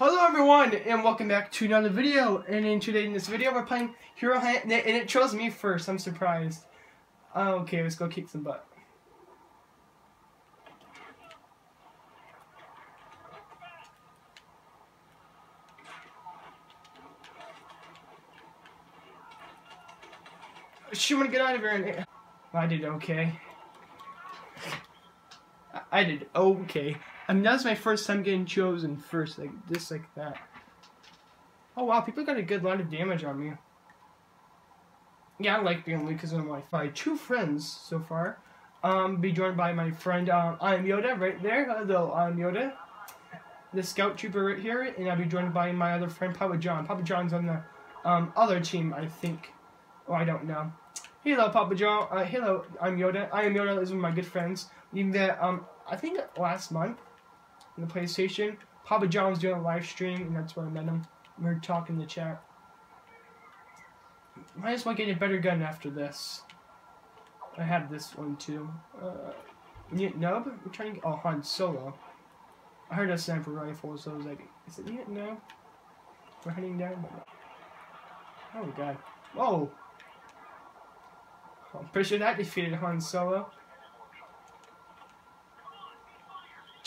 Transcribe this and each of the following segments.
Hello everyone, and welcome back to another video. And in today in this video, we're playing Hero Hunt, and it, chose me first. I'm surprised. Uh, okay, let's go kick some butt. She wanna get out of here, and I did okay. I did okay. I mean, that was my first time getting chosen first, like this, like that. Oh wow, people got a good lot of damage on me. Yeah, I like being lead because of my my two friends so far. Um, be joined by my friend um, I am Yoda right there. Hello, I am Yoda. The scout trooper right here, and I'll be joined by my other friend Papa John. Papa John's on the um, other team, I think. Oh, I don't know. Hello, Papa John. Uh, hello, I'm Yoda. I am Yoda. This Is one of my good friends. Even met, um, I think last month in the PlayStation. Papa John was doing a live stream, and that's where I met him. We were talking in the chat. Might as well get a better gun after this. I have this one too. Uh, Nub? We're trying to get. Oh, Han Solo. I heard a sniper rifle, so I was like, is it yet? No. We're heading down. Oh god. Whoa! I'm pretty sure that defeated Han Solo.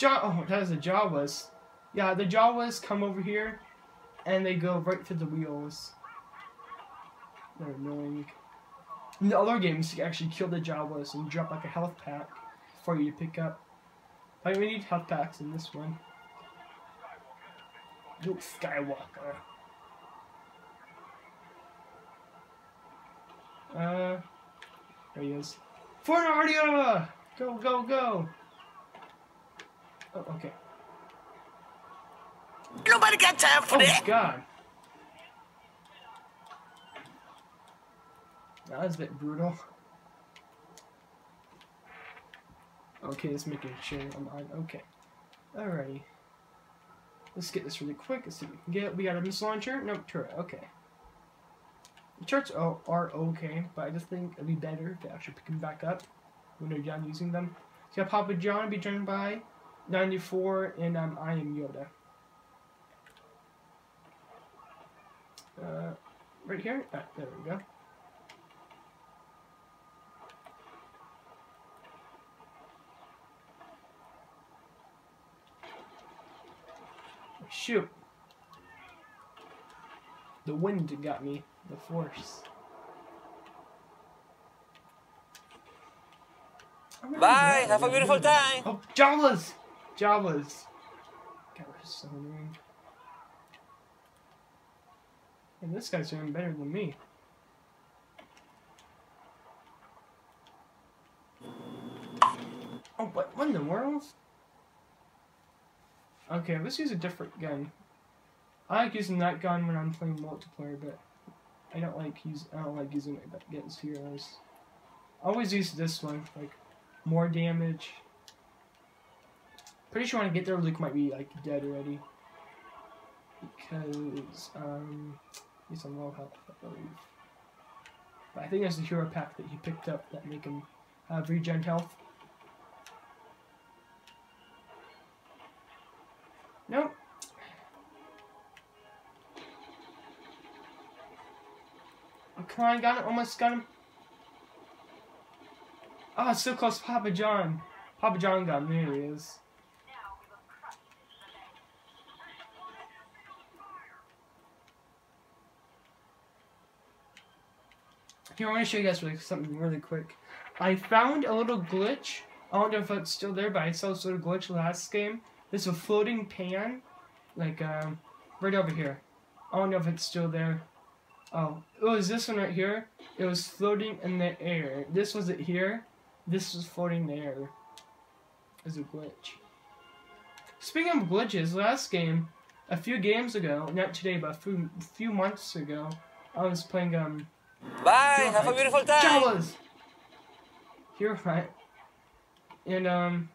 Jaw oh, that was the Jawas. Yeah, the Jawas come over here, and they go right through the wheels. They're annoying. In the other games, you can actually kill the Jawas and drop like a health pack for you to pick up. But we need health packs in this one. Luke Skywalker. Uh, there he is. For Fornardia! Go, go, go! Oh, okay. Nobody got time for Oh, that. God. That was a bit brutal. Okay, let's make sure I'm on. Okay. Alrighty. Let's get this really quick. Let's see what we can get. We got a missile launcher? Nope, turret. Okay. The turrets are, are okay, but I just think it'd be better to actually pick them back up when they're done using them. So yeah, Papa John be joined by 94, and um, I am Yoda. Uh, right here? Ah, there we go. Shoot. The wind got me. The force. Bye. Have a beautiful time. Oh, Jawas! Jawas. God, we're so annoying. And this guy's doing better than me. Oh, but what in the world? Okay, let's use a different gun. I like using that gun when I'm playing multiplayer, but I don't like use I don't like using it against heroes. I always use this one, like more damage. Pretty sure when I get there, Luke might be like dead already. Because um, he's on low health, I believe. But I think that's the hero pack that he picked up that make him have regen health. Nope. Oh, come on, got him. Almost got him. Oh, so close, Papa John. Papa John got him. There he is. Here, I want to show you guys really, something really quick. I found a little glitch. I don't know if it's still there, but I saw this little glitch last game. There's a floating pan, like, um, right over here. I don't know if it's still there. Oh, it was this one right here. It was floating in the air. This was it here. This was floating in the air. A glitch. Speaking of glitches, last game, a few games ago, not today, but a few, few months ago, I was playing, um, Bye. Have a beautiful time. Jawas! Hero Hunt. And, um...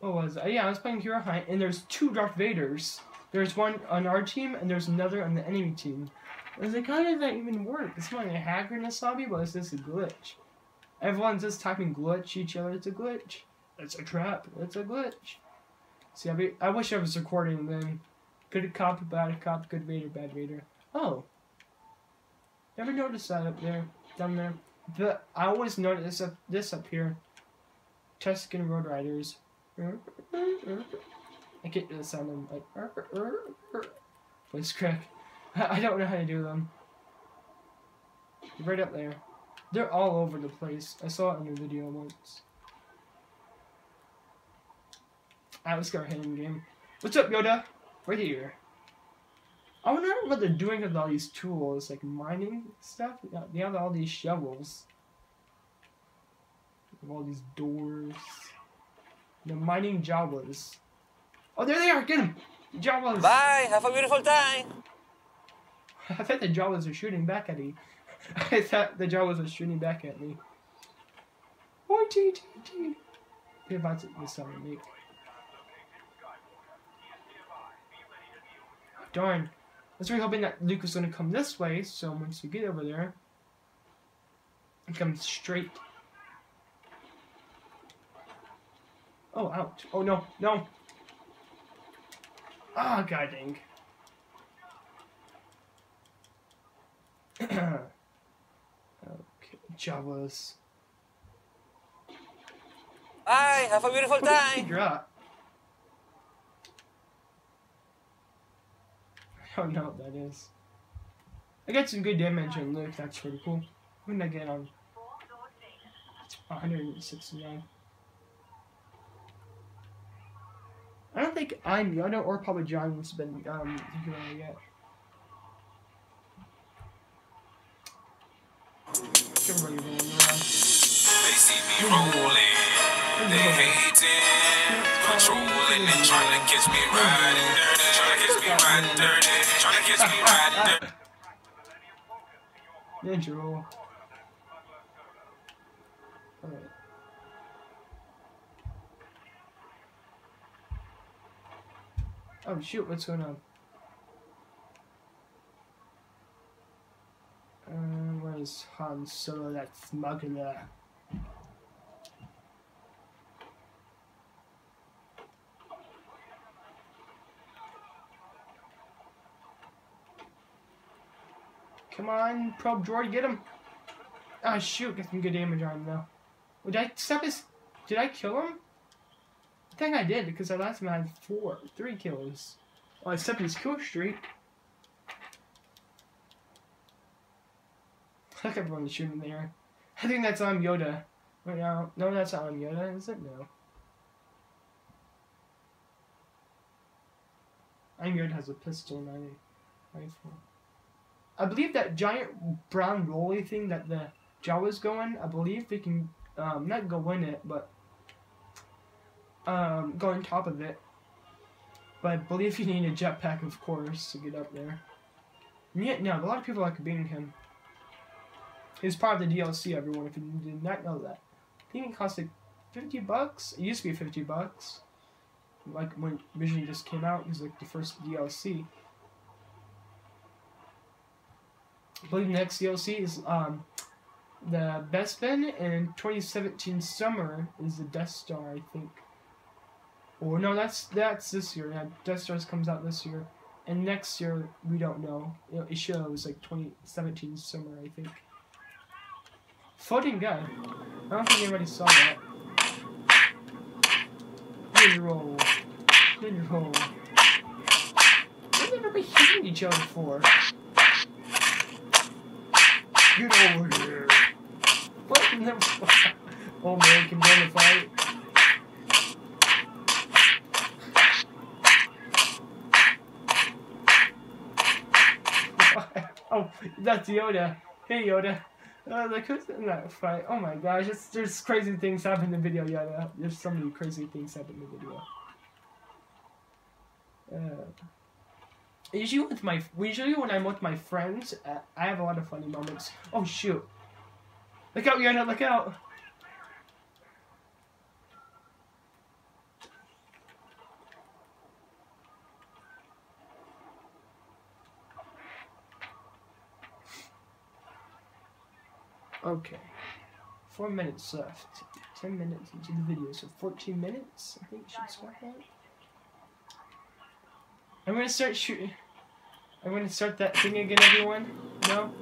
What was it? Yeah, I was playing Hero Hunt, and there's two Darth Vaders. There's one on our team, and there's another on the enemy team. I was like, how does that even work? It's not a hacker in this hobby, but it's just a glitch. Everyone's just typing glitch each other. It's a glitch. It's a trap. It's a glitch. See, I, be, I wish I was recording then. Good cop, bad cop, good Vader, bad Vader. Oh. Never noticed that up there, down there. But I always notice this up, this up here. Tusken Road Riders. I get the sound of like voice crack. I don't know how to do them. Right up there. They're all over the place. I saw it in a video once. Alright, let's go ahead in game. What's up, Yoda? We're here. I wonder what they're doing with all these tools, like mining stuff. They have all these shovels. All these doors. The mining Jawas. Oh, there they are! Get them! Jawas! Bye, have a beautiful time. I thought the Jawas were shooting back at me. I thought the Jawas were shooting back at me. Oi, T, T, T. They're about to this sound make. Darn. I was really hoping that Luke was going to come this way, so once we get over there, he comes straight. Oh, ouch. Oh, no, no. Ah, oh, god dang. okay, Jawas. Bye, have a beautiful time. I don't know what that is. I got some good damage on Luke, that's pretty cool. What did I get on? 169. I don't think I'm Yoda or Papa John has been um hero yet. They see me rolling, they hating, controlling and trying to catch me riding Ninja. Oh shoot, what's going on? Uh, where's Han Solo, that smuggler? Come on, probe droid, get him! Ah, shoot, get some good damage on him though. Did I stop his... Did I kill him? I think I did, because I last time I had four, three kills. Well, I stepped his kill streak. Look, everyone shooting there. I think that's on Yoda. Right now, no, that's not on Yoda, is it? No. I'm Yoda has a pistol and I rifle. I believe that giant brown rolly thing that the Jawa's going, I believe they can um, not go in it, but um, go on top of it. But I believe you need a jetpack, of course, to get up there. Yet, no, a lot of people like beating him. He's part of the DLC, everyone, if you did not know that. I think it cost like 50 bucks. It used to be 50 bucks. Like when Vision just came out, it was like the first DLC. I believe the next DLC is um, the Bespin, and 2017 summer is the Death Star, I think. Or no, that's that's this year. Yeah, Death Stars comes out this year, and next year we don't know. It, shows like 2017 summer, I think. Floating gun. I don't think anybody saw that. Good roll. Good roll. We've never been hitting each other before. Get over here. What in the Oh man, can join the fight. oh, that's Yoda. Hey Yoda. Uh, like who's in that fight? Oh my gosh, it's, there's crazy things happen in the video. Yeah, there's so many crazy things happen in the video. Uh, usually with my usually when I'm with my friends, uh, I have a lot of funny moments. Oh shoot! Look out, Yoda! Look out! Okay. Four minutes left. Ten minutes into the video, so 14 minutes, I think should start that. I'm gonna start shooting. I'm gonna start that thing again, everyone. No?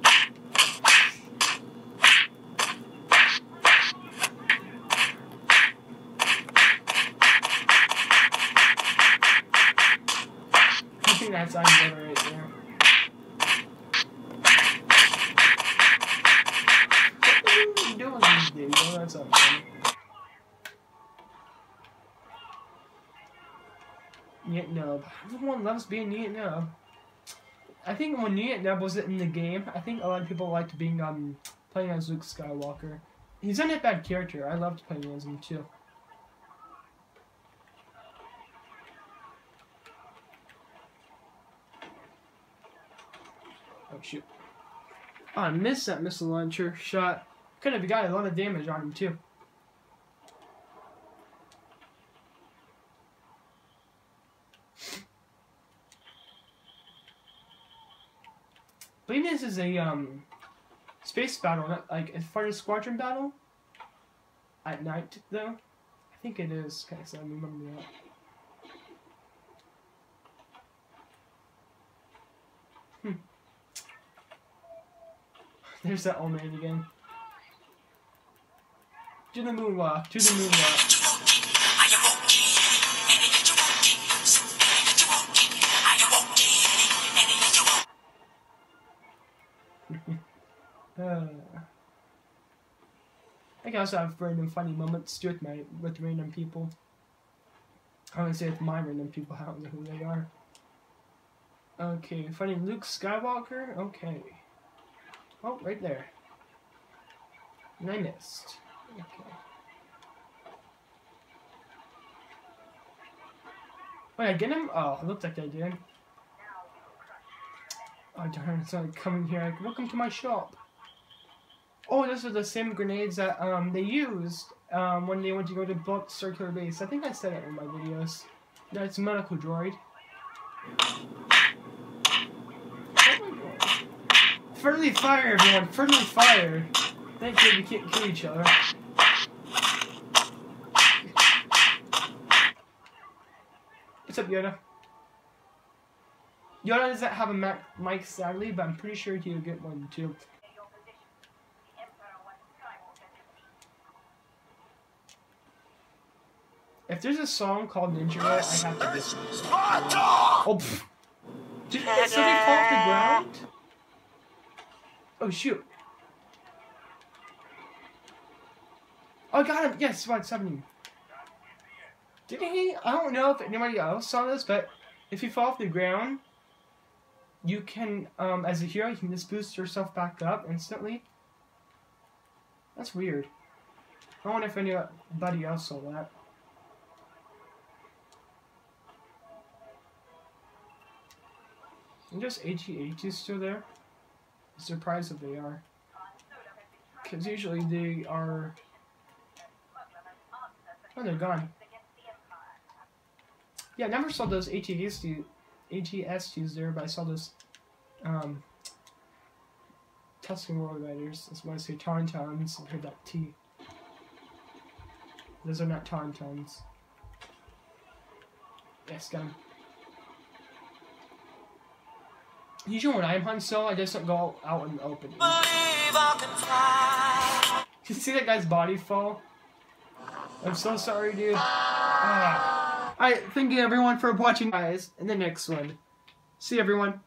I think that's on better right there. What are you doing these days? Oh, that's funny. Nien Nunb. Everyone loves being Nien Nunb. I think when Nien Nunb was in the game, I think a lot of people liked being um playing as Luke Skywalker. He's not a bad character. I loved playing as him too. Oh shoot. Oh, I missed that missile launcher shot. Could have got a lot of damage on him too. Believe this is a um space battle, not like a fighter squadron battle. At night though. I think it is, guys, I remember that. Hmm. There's that old man again. To the moonwalk, to the moonwalk. Uh, I can also have random funny moments with my with random people. I want to say with my random people. I don't know who they are. Okay, finding Luke Skywalker. Okay. Oh, right there. And I missed. Okay. Wait, I get him? Oh, it looked like I did. Oh darn, it's not coming here. Like, welcome to my shop. Oh, those are the same grenades that um they used um when they went to go to book circular base. I think I said it in my videos. That's medical droid. Friendly fire, everyone! Friendly fire! Thank you, we can't kill each other. What's up, Yoda? Yoda doesn't have a mic, sadly, but I'm pretty sure he'll get one too. If there's a song called Ninja Rat, I have to listen to it. Oh, pff. Did somebody fall off the ground? Oh, shoot. Oh, I got him. Yes, about 70. Didn't he? I don't know if anybody else saw this, but if you fall off the ground, you can, um, as a hero, you can just boost yourself back up instantly. That's weird. I wonder if anybody else saw that. And just AT-ATs still there? I'm surprised that they are. Because usually they are... Oh, they're gone. Yeah, I never saw those AT-ATs ATSTs there, but I saw those um, Tusken World Riders. That's why I say Tauntauns. I heard that T. Those are not Tauntauns. Yes, got him. Usually when I'm Han Solo, I just don't go out in the open. You see that guy's body fall? I'm so sorry, dude. Ah. Alright, thank you everyone for watching, guys. In the next one. See everyone.